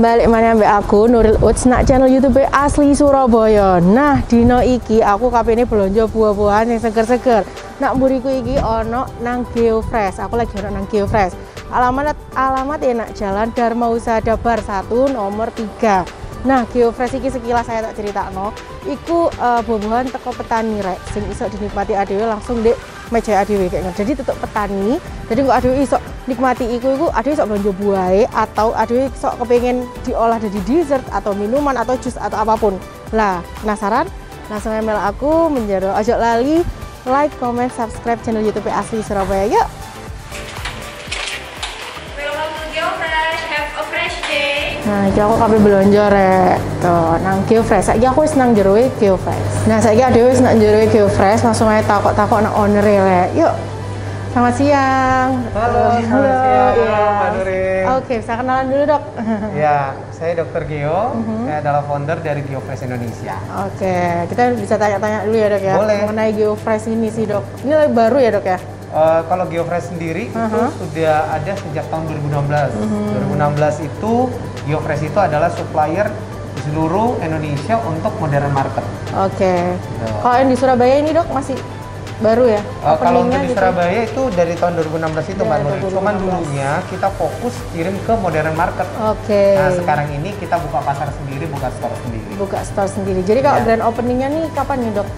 balik mana ambek aku Nuril Uts nak channel YouTube asli Surabaya. Nah, dino iki aku ini belanja buah-buahan yang seger-seger. Nak buriku iki ono nang Geofresh. Aku lagi ono nang Geofresh. Alamat alamat enak Jalan Dharma Usada Bar 1 nomor 3. Nah, geofresh iki sekilas saya tak cerita no. Iku uh, buah-buahan teko petani rek sing iso dinikmati adewe langsung di meja adewe kayak. Jadi tetep petani. Jadi kok adewe iso nikmati iku iku adewe iso belanja buah atau adewe iso kepengen diolah jadi dessert atau minuman atau jus atau apa pun. Lah, penasaran? Langsung email aku menjadi ojo lali like, comment, subscribe channel YouTube Asli Surabaya. Yuk! Nah, iki aku kabeh belanja rek. Tuh, nang Geofresh. Saiki aku wis nang jero Geofresh. Nah, saiki ada wis nang jero Geofresh, langsung aja takok-takok nang owner e, rek. Yuk. Selamat siang. Halo, selamat Halo. siang, ya. Mbak Nurin. Oke, bisa kenalan dulu dok. ya, saya Dokter Geo. Uh mhm. -huh. Saya adalah founder dari Geofresh Indonesia. Oke, kita bisa tanya-tanya dulu ya dok ya. Boleh. Mengenai Geofresh ini sih dok. Ini baru ya dok ya? Uh, kalau Geofresh sendiri uh -huh. itu sudah ada sejak tahun 2016. Uh -huh. 2016 itu Geofresh itu adalah supplier di seluruh Indonesia untuk modern market. Oke. Okay. Gitu. Kalau yang di Surabaya ini dok masih baru ya? Uh, kalau untuk di gitu? Surabaya itu dari tahun 2016 itu ya, Mbak Nuri. Cuman dulunya kita fokus kirim ke modern market. Oke. Okay. Nah sekarang ini kita buka pasar sendiri, buka store sendiri. Buka store sendiri. Jadi kalau ya. grand openingnya nih kapan nih dok?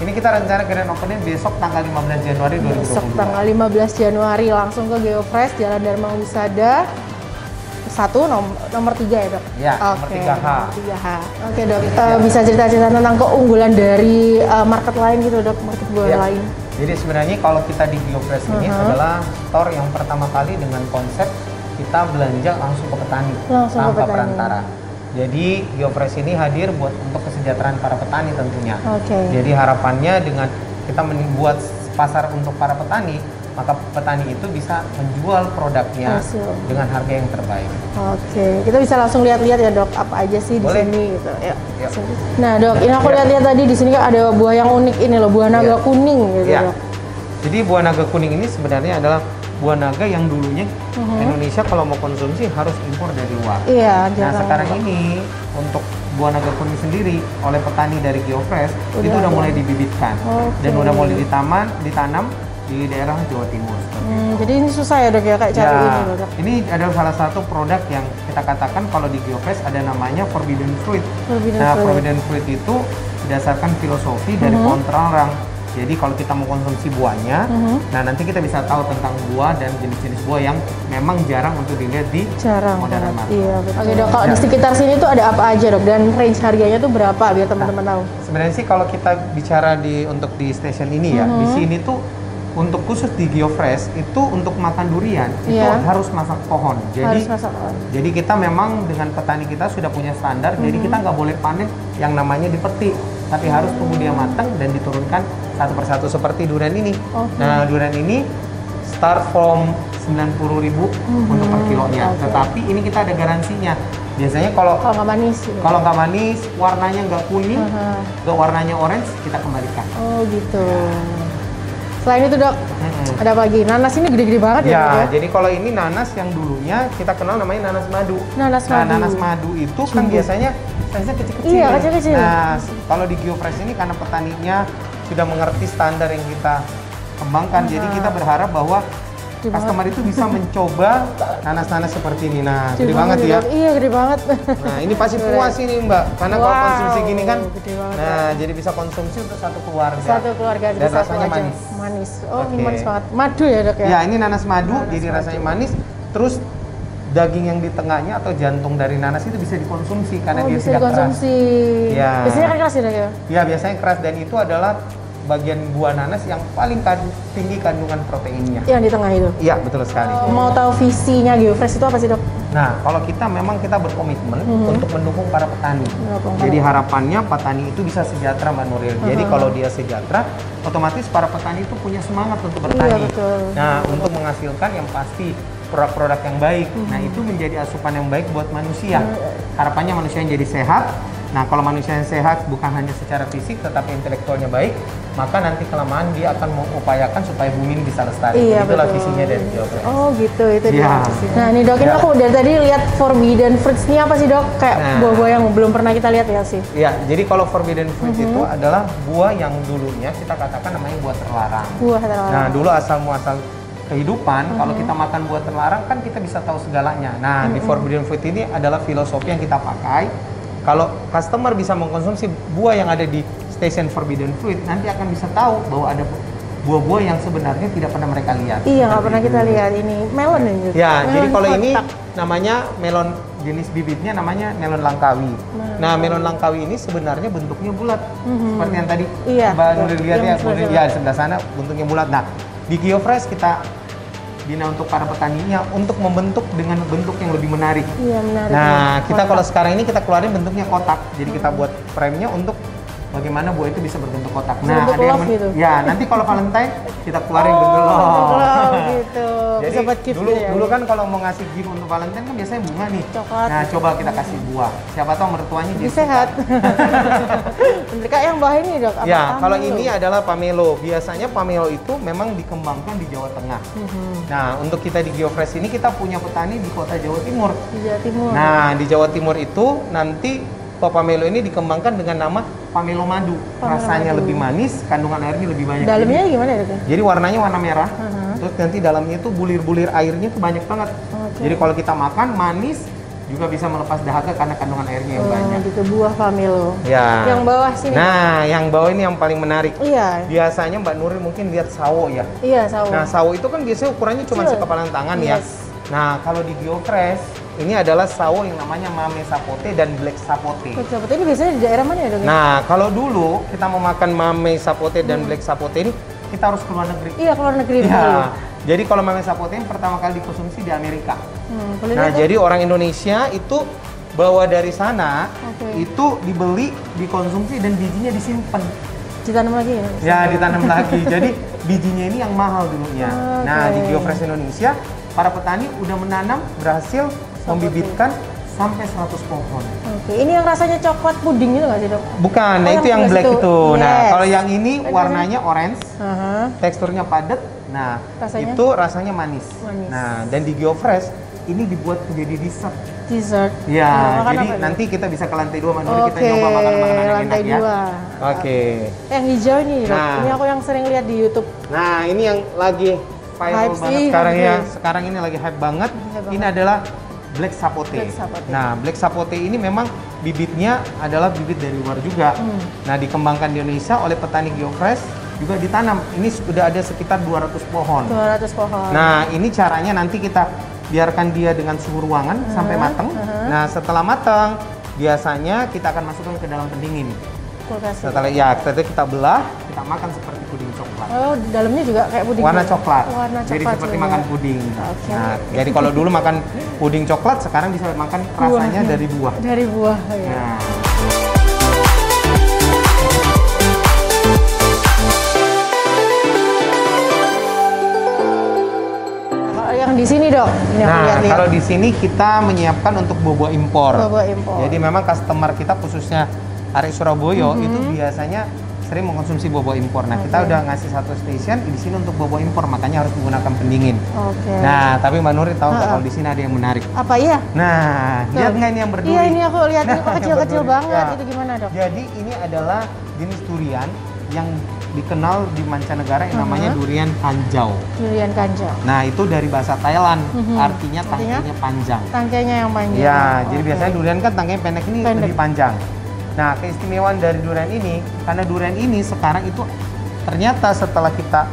Ini kita rencana grand opening besok tanggal 15 Januari 2020. Besok tanggal 15 Januari langsung ke Geofresh Jalan Dharma Wisada satu nomor, nomor tiga ya dok? Ya, okay. nomor tiga H. Oke okay, dok, uh, bisa cerita-cerita tentang keunggulan dari uh, market lain gitu dok, market buah ya. lain. Jadi sebenarnya kalau kita di Geofresh uh -huh. ini uh-huh. adalah store yang pertama kali dengan konsep kita belanja langsung ke petani langsung tanpa ke petani. perantara. Jadi Geofresh ini hadir buat untuk kesejahteraan para petani tentunya. Oke. Okay. Jadi harapannya dengan kita membuat pasar untuk para petani, maka petani itu bisa menjual produknya Hasil. dengan harga yang terbaik. Oke, kita bisa langsung lihat-lihat ya dok, apa aja sih Boleh. di sini gitu. Ya. ya. Nah dok, ini aku lihat-lihat tadi di sini kan ada buah yang unik ini loh, buah naga ya. kuning gitu ya. dok. Jadi buah naga kuning ini sebenarnya adalah buah naga yang dulunya uh-huh. Indonesia kalau mau konsumsi harus impor dari luar. Iya. Nah sekarang ini untuk buah naga kuning sendiri oleh petani dari Geofresh udah itu udah mulai dibibitkan okay. dan udah mulai ditaman, ditanam di daerah Jawa Timur. Hmm, jadi ini susah ya dok ya kayak cari ya, ini dok. Ini adalah salah satu produk yang kita katakan kalau di Geofresh ada namanya forbidden fruit. Forbidden nah, fruit. forbidden fruit itu berdasarkan filosofi dari uh -huh. orang jadi kalau kita mau konsumsi buahnya, uh -huh. nah nanti kita bisa tahu tentang buah dan jenis-jenis buah yang memang jarang untuk dilihat di jarang modern market. Iya betul. Oke dok, kalau di sekitar sini tuh ada apa aja dok dan range harganya tuh berapa biar teman-teman nah, tahu? Sebenarnya sih kalau kita bicara di untuk di stasiun ini ya, uh -huh. di sini tuh untuk khusus di Geofresh itu untuk makan durian yeah. itu iya. harus masak pohon. Jadi harus masak pohon. Jadi kita memang dengan petani kita sudah punya standar. Mm -hmm. Jadi kita nggak boleh panen yang namanya dipetik, tapi mm -hmm. harus tunggu dia matang dan diturunkan satu persatu seperti durian ini. Okay. Nah, durian ini start from 90.000 hmm, untuk per kilonya. Okay. Tetapi ini kita ada garansinya. Biasanya kalau kalau nggak manis, gitu. kalau nggak manis, warnanya nggak kuning, uh -huh. warnanya orange, kita kembalikan. Oh gitu. Ya. Selain itu dok, hmm. ada apa lagi? Nanas ini gede-gede banget ya? Ya, ya? jadi kalau ini nanas yang dulunya kita kenal namanya nanas madu. Nanas nah, madu. nanas madu itu kan biasanya size kecil-kecil. Iya, kecil-kecil. Nah, kalau di Geofresh ini karena petaninya sudah mengerti standar yang kita kembangkan. Jadi kita berharap bahwa Gede customer banget. itu bisa mencoba nanas-nanas seperti ini. Nah, gede, gede banget, banget ya. Iya, gede banget. Nah, ini pasti puas ini, Mbak. Karena wow, kalau konsumsi gini kan gede banget. Nah, jadi bisa konsumsi untuk satu keluarga. Satu keluarga Dan rasanya aja. manis. Manis. Oh, okay. manis banget. Madu ya, Dok ya? Ya, ini nanas madu, nanas jadi madu. rasanya manis. Terus daging yang di tengahnya atau jantung dari nanas itu bisa dikonsumsi karena oh, dia bisa tidak dikonsumsi. keras. Ya. Biasanya kan keras ya, ya? Ya, biasanya keras dan itu adalah bagian buah nanas yang paling kan, tinggi kandungan proteinnya. Yang di tengah itu? Iya, betul sekali. Oh, mau tahu visinya Geofresh itu apa sih dok? Nah, kalau kita memang kita berkomitmen hmm. untuk mendukung para petani. Jadi harapannya petani itu bisa sejahtera Mbak Nuril. Hmm. Jadi kalau dia sejahtera, otomatis para petani itu punya semangat untuk bertani. Iya, betul. Nah, betul. untuk menghasilkan yang pasti produk-produk yang baik. Hmm. Nah, itu menjadi asupan yang baik buat manusia. Hmm. Harapannya manusia yang jadi sehat, Nah, kalau manusia yang sehat bukan hanya secara fisik tetapi intelektualnya baik, maka nanti kelamaan dia akan mengupayakan supaya bumi ini bisa lestari. Iya, Itulah betul. visinya dari Geofresh. Oh gitu, itu Iya. dia posisinya. Nah ini dok, ini Ya. aku dari tadi lihat forbidden fruits ini apa sih dok? Kayak Nah. buah-buah yang belum pernah kita lihat ya sih. Ya, jadi kalau forbidden fruit Mhm. itu adalah buah yang dulunya kita katakan namanya buah terlarang. Buah terlarang. Nah, dulu asal muasal kehidupan, Mhm. kalau kita makan buah terlarang kan kita bisa tahu segalanya. Nah, Mhm. di forbidden fruit ini adalah filosofi yang kita pakai. Kalau customer bisa mengkonsumsi buah yang ada di station forbidden fruit, nanti akan bisa tahu bahwa ada bu- buah-buah yang sebenarnya tidak pernah mereka lihat. Iya nggak pernah kita lihat ini melon ya. Ya, Melon jadi kalau ini namanya melon jenis bibitnya namanya melon langkawi. Melon Nah, melon langkawi ini sebenarnya bentuknya bulat. Mhm. Seperti yang tadi Iya. Nuril lihat ya, sana. ya sebelah sana bentuknya bulat. Nah, di Geofresh kita bina untuk para petaninya untuk membentuk dengan bentuk yang lebih menarik. Iya menarik. Nah, kita Kotak. kalau sekarang ini kita keluarin bentuknya kotak. Jadi kita buat frame-nya untuk bagaimana buah itu bisa berbentuk kotak. Nah, Bentuk ada yang gitu. ya nanti kalau Valentine kita keluarin bentuk Oh, bentuk love gitu. Jadi Bisa buat gift dulu ya. dulu kan kalau mau ngasih gift untuk Valentine kan biasanya bunga nih. Coklat. Nah, coba kita kasih buah. Siapa tahu mertuanya jadi sehat. Kayak yang bawah ini dok. apa Ya, pamelo? kalau ini adalah pamelo. Biasanya pamelo itu memang dikembangkan di Jawa Tengah. Mhm. Nah, untuk kita di Geofresh ini kita punya petani di kota Jawa Timur. di Jawa Timur. Nah, di Jawa Timur itu nanti pamelo ini dikembangkan dengan nama pamelo madu. Rasanya madu. lebih manis, kandungan airnya lebih banyak. dalamnya gimana ya? Jadi, warnanya warna merah. Mhm. Terus nanti dalamnya itu bulir-bulir airnya tuh banyak banget. Oke. Jadi kalau kita makan manis juga bisa melepas dahaga karena kandungan airnya yang Oh, banyak. gitu buah pamelo. Ya. Yang bawah sini. Nah, yang bawah ini yang paling menarik. Iya. Biasanya Mbak Nuril mungkin lihat sawo ya. Iya sawo. Nah, sawo itu kan biasanya ukurannya cuma sekepalan tangan ya. Yes. Nah, kalau di Geofresh ini adalah sawo yang namanya mame sapote dan black sapote. Kok sapote ini biasanya di daerah mana ya dok? Nah, kalau dulu kita mau makan mame sapote dan black sapote ini kita harus ke luar negeri. Iya keluar negeri dulu. Ya. Jadi kalau mame sapote ini pertama kali dikonsumsi di Amerika. Hmm, Nah, jadi orang Indonesia itu bawa dari sana, Oke. itu dibeli, dikonsumsi dan bijinya disimpan. ditanam lagi ya? Ya, ditanam lagi. Jadi bijinya ini yang mahal dulunya. Oke. Nah, di Geofresh Indonesia, para petani udah menanam, berhasil membibitkan sampai 100 pohon. Oke, ini yang rasanya coklat puding itu nggak sih dok? Bukan, nah Oh, itu yang black itu. situ. Nah, Yes. kalau yang ini warnanya orange, Aha. teksturnya padat. Nah, Rasanya? itu rasanya manis. Manis. Nah, dan di Geofresh ini dibuat menjadi dessert. Dessert. Ya, Nah, jadi nanti kita bisa ke lantai dua, Manuri Oke, kita nyoba makanan-makanan yang lantai enak ya. dua. Oke. Yang hijau ini dok, Nah. ini aku yang sering lihat di YouTube. Nah, ini yang lagi viral Hype banget sih, sekarang ya. Sekarang ini lagi hype banget. Hype Ini banget. adalah black sapote. Black sapote. Nah, black sapote ini memang bibitnya adalah bibit dari luar juga. Hmm. Nah, dikembangkan di Indonesia oleh petani Geofresh juga ditanam. Ini sudah ada sekitar 200 pohon. 200 pohon. Nah, ini caranya nanti kita biarkan dia dengan suhu ruangan sampai matang. uh-huh. Nah, setelah matang, biasanya kita akan masukkan ke dalam pendingin. Kulkas. Setelah ya, setelah kita belah, kita makan seperti coklat. Oh, di dalamnya juga kayak puding. Warna coklat. Warna coklat. Jadi seperti juga. makan puding. Oke. Nah, jadi kalau dulu makan puding coklat, sekarang bisa makan rasanya dari buah. Dari buah ya. Nah, Kalau yang di sini dok, ini nah lihat-lihat. kalau di sini kita menyiapkan untuk buah-buah impor. Buah-buah impor. Jadi memang customer kita khususnya Arek Surabaya Mhm. itu biasanya sering mengkonsumsi buah-buah impor. Nah, kita Oke. udah ngasih satu station di sini untuk buah-buah impor, makanya harus menggunakan pendingin. Oke. Nah, tapi Mbak Nuri tahu nggak kalau di sini ada yang menarik. Apa iya? Nah, Tuh. lihat nggak ini yang berduri? Iya ini aku lihat ini Nah, kok yang kecil-kecil banget. Ya. Itu gimana dok? Jadi ini adalah jenis durian yang dikenal di mancanegara yang namanya Uh-huh. durian hanjau. Durian kanjau. Nah, itu dari bahasa Thailand, Mhm. artinya Artinya? tangkainya panjang. Tangkainya yang panjang. Ya, jadi Oke. biasanya durian kan tangkainya pendek ini Pendek. lebih panjang. Nah, keistimewaan dari durian ini karena durian ini sekarang itu ternyata setelah kita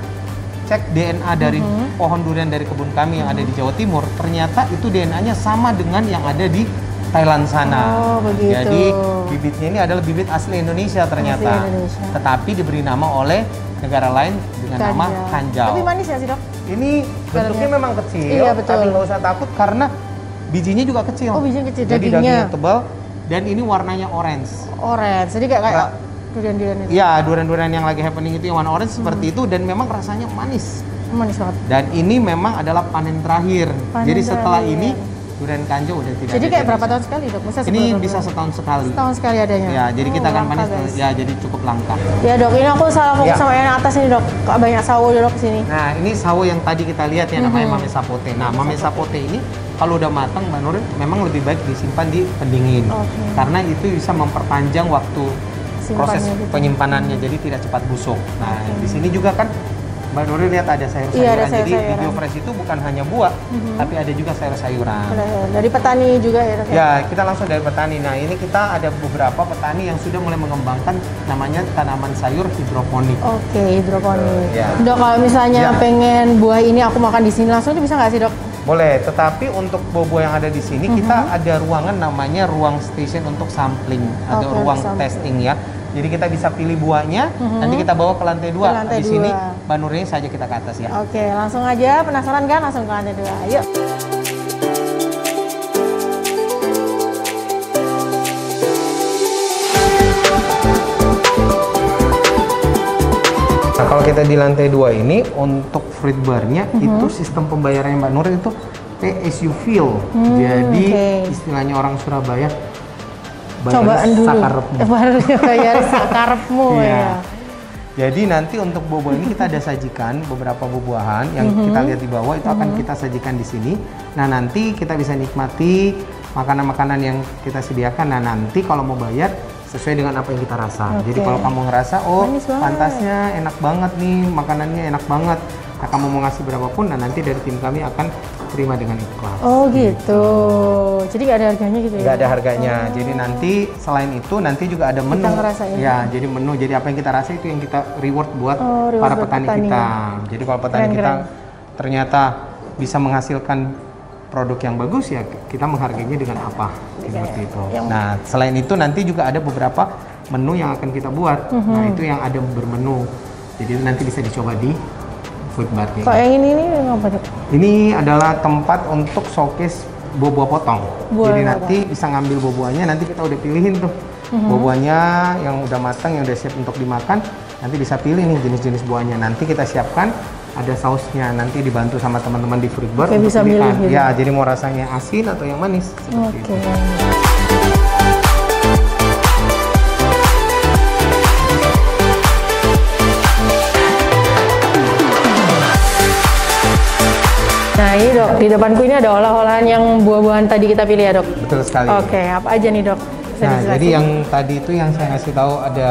cek DNA dari Mhm. pohon durian dari kebun kami yang ada di Jawa Timur, ternyata itu DNA-nya sama dengan yang ada di Thailand sana. Oh, begitu. Jadi bibitnya ini adalah bibit asli Indonesia ternyata. Asli Indonesia. Tetapi diberi nama oleh negara lain dengan nama Kanjau. Tapi manis ya sih dok? Ini bentuknya memang kecil, Iya, betul. tapi nggak usah takut karena bijinya juga kecil. Oh, bijinya kecil, Jadi dagingnya. dagingnya tebal dan ini warnanya orange. Orange. Jadi kayak kayak durian-durian itu. Iya, durian-durian yang lagi happening itu yang warna orange seperti itu dan memang rasanya manis. Manis banget. Dan ini memang adalah panen terakhir. Panen Jadi setelah terakhir. ini durian kanjo udah tidak Jadi ada kayak berapa tahun sekali dok? Masa Ini sepuluh bisa tahun? setahun sekali. setahun sekali adanya. Ya, jadi kita Oh, akan langka, manis guys. ya jadi cukup langka. Ya dok, ini aku salah fokus Ya. sama yang atas ini dok. Kok banyak sawo dok di sini. Nah, ini sawo yang tadi kita lihat ya namanya mame sapote. Nah, mame sapote ini kalau udah matang Mbak Nuril memang lebih baik disimpan di pendingin. Oke. Karena itu bisa memperpanjang waktu proses Simpannya gitu. penyimpanannya jadi tidak cepat busuk. Nah, Oke. di sini juga kan Mbak Nuril lihat ada sayur-sayuran. Iya, ada Jadi di sayur-sayuran. Biofresh itu bukan hanya buah, Mhm. tapi ada juga sayur-sayuran. Dari petani juga ya dok. Ya, kita langsung dari petani. Nah, ini kita ada beberapa petani yang sudah mulai mengembangkan namanya tanaman sayur hidroponik. Oke, hidroponik. Ya. Dok, kalau misalnya Ya. pengen buah ini aku makan di sini langsung itu bisa nggak sih dok? Boleh, tetapi untuk buah-buah yang ada di sini Mhm. kita ada ruangan namanya ruang station untuk sampling atau ruang sampling. testing ya. Jadi kita bisa pilih buahnya, Mhm. nanti kita bawa ke lantai dua. Ke lantai di sini Nuril saja kita ke atas ya. Oke, langsung aja. Penasaran kan? Langsung ke lantai dua. Yuk. Nah, kalau kita di lantai dua ini untuk fruit barnya Mhm. itu sistem pembayarannya Mbak Nuril itu pay as you feel. Hmm, Jadi oke. istilahnya orang Surabaya Cobaan dulu. sakarepmu. Baru bayar sakarepmu Iya. ya. Jadi nanti untuk buah-buah ini kita ada sajikan beberapa buah-buahan yang Mhm. kita lihat di bawah itu akan kita sajikan di sini. Nah nanti kita bisa nikmati makanan-makanan yang kita sediakan. Nah nanti kalau mau bayar sesuai dengan apa yang kita rasa. Jadi Oke. kalau kamu ngerasa oh pantasnya enak banget nih makanannya enak banget. Nah kamu mau ngasih berapapun, nah nanti dari tim kami akan terima dengan ikhlas. Oh gitu. Jadi nggak ada harganya gitu ya? Nggak ada harganya. Jadi nanti selain itu nanti juga ada menu. ngerasain. Ya, jadi menu. Jadi apa yang kita rasa itu yang kita reward buat Oh, reward para buat petani, petani. kita. Jadi kalau petani Keren, kita keren. ternyata bisa menghasilkan produk yang bagus ya kita menghargainya dengan apa seperti itu. yang- Nah, selain itu nanti juga ada beberapa menu yang akan kita buat. Mhm. Nah, itu yang ada bermenu. Jadi nanti bisa dicoba di food ini. Kok yang ini ini apa dok? Ini adalah tempat untuk showcase buah-buah potong. Buah Jadi nanti bisa ngambil buah-buahnya, nanti kita udah pilihin tuh. Mhm. Buah-buahnya yang udah matang, yang udah siap untuk dimakan, nanti bisa pilih nih jenis-jenis buahnya. Nanti kita siapkan ada sausnya, nanti dibantu sama teman-teman di fruit bar Oke, untuk bisa milih gitu. Ya, jadi mau rasanya asin atau yang manis seperti Oke. itu. Ini dok, di depanku ini ada olah-olahan yang buah-buahan tadi kita pilih ya dok. Betul sekali. Oke, apa aja nih dok? Bisa Nah, jadi yang tadi itu yang saya ngasih tahu ada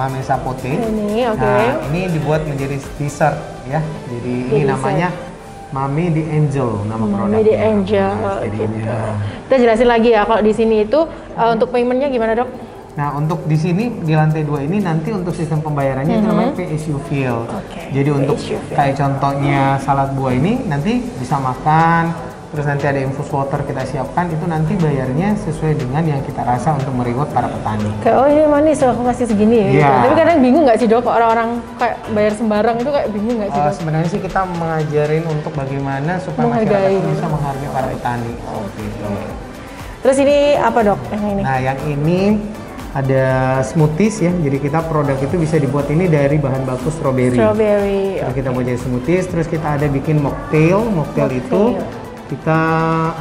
mame sapote. Ini, oke. Nah, ini dibuat menjadi dessert ya. Jadi ini dessert. namanya Mame the Angel nama produknya. Made the Angel. Nah, jadi ini, gitu. ya. Kita jelasin lagi ya, kalau di sini itu uh, untuk paymentnya gimana dok? Nah, untuk di sini di lantai dua ini nanti untuk sistem pembayarannya itu namanya pay as you feel. Oke, Jadi pay untuk kayak contohnya salad buah ini nanti bisa makan, terus nanti ada infus water kita siapkan itu nanti bayarnya sesuai dengan yang kita rasa untuk mereward para petani. Kayak oh ini manis, oh, aku kasih segini ya. Iya. Tapi kadang bingung nggak sih dok, orang-orang kayak bayar sembarang itu kayak bingung nggak sih Uh, sebenarnya sih kita mengajarin untuk bagaimana supaya masyarakat Menghargai. itu bisa menghargai para petani. Seperti itu. Terus ini apa dok? Yang ini? Nah, yang ini ada smoothies ya. Jadi kita produk itu bisa dibuat ini dari bahan baku strawberry. Strawberry. Terus kita mau jadi smoothies, terus kita ada bikin mocktail. Mocktail itu kita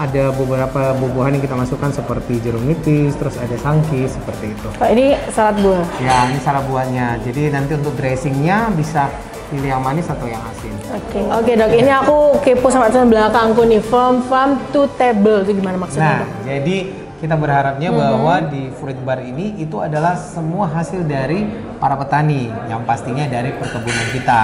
ada beberapa buah-buahan yang kita masukkan seperti jeruk nipis, terus ada sangkis seperti itu. Pak ini salad buah. Ya, ini cara buatnya. Jadi nanti untuk dressingnya bisa pilih yang manis atau yang asin. Oke. Oke dok, ini aku kepo sama tulisan belakangku nih. From farm to table itu gimana maksudnya Nah, dok? jadi kita berharapnya bahwa di fruit bar ini itu adalah semua hasil dari para petani yang pastinya dari perkebunan kita.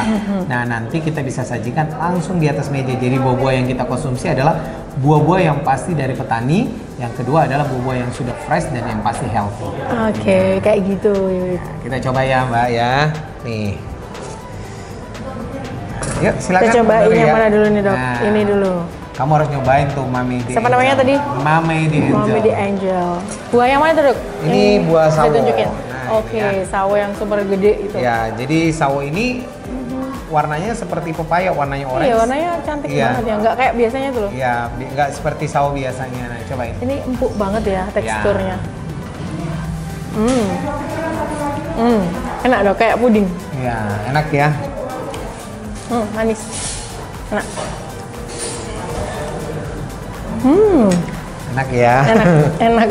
Nah, nanti kita bisa sajikan langsung di atas meja. Jadi buah-buah yang kita konsumsi adalah buah-buah yang pasti dari petani. Yang kedua adalah buah-buah yang sudah fresh dan yang pasti healthy. Oke, kayak gitu. Nah, kita coba ya, Mbak ya. Nih. Yuk, silakan. Kita cobain yang ya. mana dulu nih dok? Nah, Ini dulu. Kamu harus nyobain tuh Mami di Siapa namanya tadi? Mami di Angel. Mommy the Angel. Buah yang mana tuh dok? Ini Yang buah sawo. tunjukin. Nah, Oke, ini sawo yang super gede itu. Ya, jadi sawo ini warnanya seperti pepaya, warnanya orange. Iya, warnanya cantik Iya. banget ya. Nggak kayak biasanya tuh loh. Iya, nggak seperti sawo biasanya. Nah, cobain. Ini empuk banget ya teksturnya. Hmm. Hmm. Enak dok, kayak puding. Iya, enak ya. Hmm, manis. Enak. Hmm, Enak ya. Enak, enak.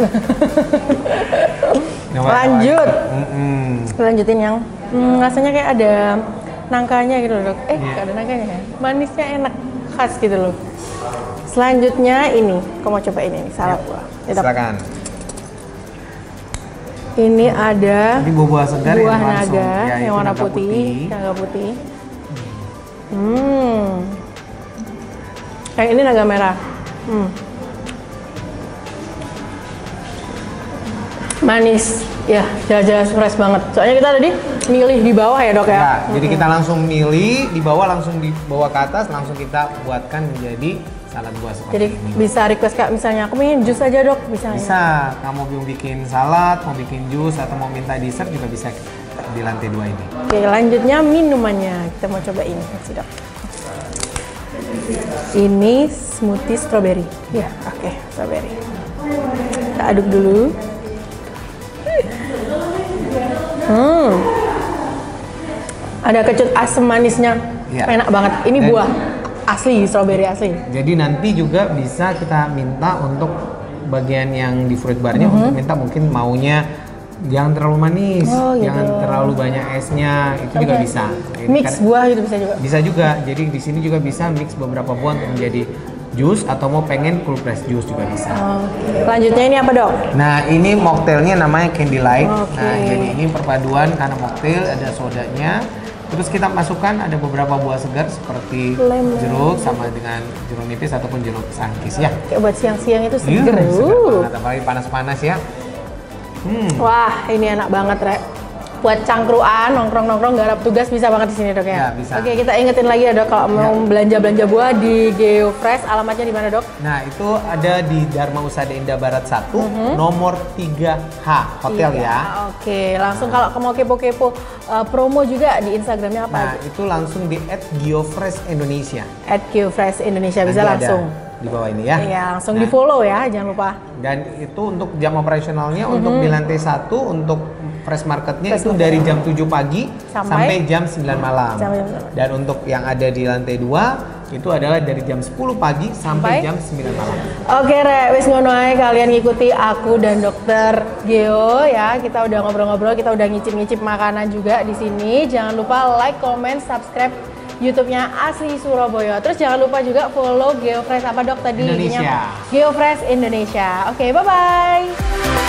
Lanjut. coba. Mm-mm. Lanjutin yang hmm, rasanya kayak ada nangkanya gitu loh dok. Eh, nggak ada nangkanya ya? Manisnya enak, khas gitu loh. Selanjutnya ini, kau mau coba ini nih, salad buah. Ya. Silakan. Ini ada Ini buah-buah segar buah yang langsung naga ya, yang warna naga putih, naga putih. Hmm. Yang ini naga merah. Hmm. Manis. Ya, jelas-jelas fresh banget. Soalnya kita tadi milih di bawah ya, Dok ya. Ya, jadi kita langsung milih, di bawah langsung dibawa ke atas, langsung kita buatkan menjadi salad buah seperti Jadi ini. bisa request Kak misalnya aku ingin jus aja, Dok, misalnya. Bisa, kamu mau bikin salad, mau bikin jus, atau mau minta dessert juga bisa di lantai dua ini. Oke, lanjutnya minumannya. Kita mau coba ini, sih, Dok. Ini smoothie strawberry. Ya, oke, strawberry. Kita aduk dulu. Hmm. Ada kecut asam manisnya. Iya. Enak banget. Ini Dan- buah asli, strawberry asli. Jadi nanti juga bisa kita minta untuk bagian yang di fruit barnya untuk minta mungkin maunya jangan terlalu manis. Oh, gitu. jangan terlalu banyak esnya, itu juga Oke. bisa. Jadi Mix kan- buah gitu bisa juga. Bisa juga. Jadi di sini juga bisa mix beberapa buah untuk menjadi jus atau mau pengen cool press jus juga bisa. Oke. Selanjutnya ini apa, Dok? Nah ini mocktailnya namanya Candy Light. Oke. Nah jadi ini perpaduan karena mocktail ada sodanya. Terus kita masukkan ada beberapa buah segar seperti Lemon. jeruk sama dengan jeruk nipis ataupun jeruk sangkis ya. Kayak buat siang-siang itu Iya, segar Uh. banget. Apalagi panas-panas ya. Hmm. Wah, ini enak banget, Rek. Buat cangkruan, nongkrong-nongkrong, garap tugas bisa banget di sini, Dok ya? Ya, bisa. Oke, kita ingetin lagi ya, Dok, kalau mau belanja-belanja buah di GeoFresh, alamatnya di mana, Dok? Nah itu ada di Dharma Usada Indah Barat 1 nomor 3H hotel Iya, ya. Oke, langsung kalau mau kepo-kepo uh, promo juga di Instagramnya apa? Nah itu langsung di @geofresh Indonesia. GeoFresh Indonesia bisa Nanti ada langsung. Di bawah ini ya. Iya, langsung Nah, di follow ya, jangan lupa. Dan itu untuk jam operasionalnya untuk di lantai satu untuk fresh marketnya Fresh itu market. dari jam 7 pagi Sampai? sampai, jam 9 malam. Sampai jam 9. Dan untuk yang ada di lantai 2 itu adalah dari jam 10 pagi Sampai? sampai, jam 9 malam. Oke, Re, wis ngono ae kalian ngikuti aku dan Dokter Geo ya. Kita udah ngobrol-ngobrol, kita udah ngicip-ngicip makanan juga di sini. Jangan lupa like, comment, subscribe YouTube-nya Asli Surabaya. Terus jangan lupa juga follow GeoFresh apa Dok tadi? Indonesia. GeoFresh Indonesia. Oke, bye-bye.